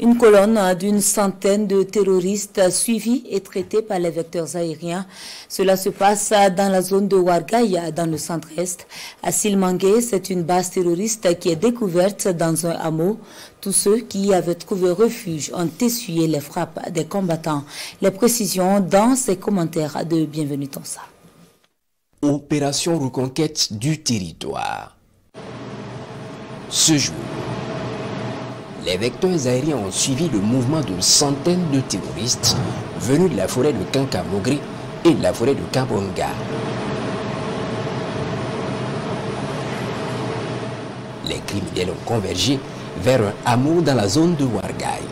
Une colonne d'une centaine de terroristes suivis et traités par les vecteurs aériens. Cela se passe dans la zone de Wargaïa, dans le centre-est. À Silmangue, c'est une base terroriste qui est découverte dans un hameau. Tous ceux qui y avaient trouvé refuge ont essuyé les frappes des combattants. Les précisions dans ces commentaires de Bienvenue Tonsa. Opération reconquête du territoire. Ce jour, les vecteurs aériens ont suivi le mouvement de centaines de terroristes venus de la forêt de Kankamogri et de la forêt de Kabonga. Les criminels ont convergé vers un hameau dans la zone de Wargaï.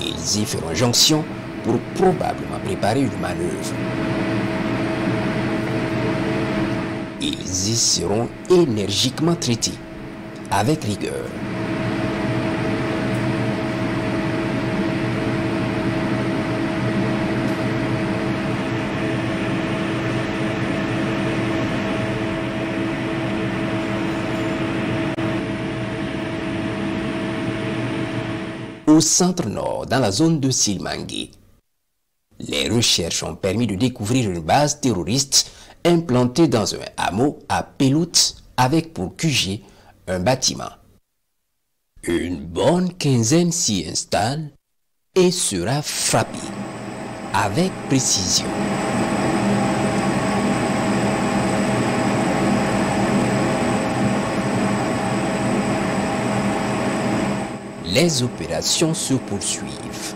Ils y feront jonction pour probablement préparer une manœuvre. Ils y seront énergiquement traités, avec rigueur. Au centre-nord, dans la zone de Silmangi. Les recherches ont permis de découvrir une base terroriste implantée dans un hameau à Pelout avec pour QG un bâtiment. Une bonne quinzaine s'y installe et sera frappée avec précision. les opérations se poursuivent.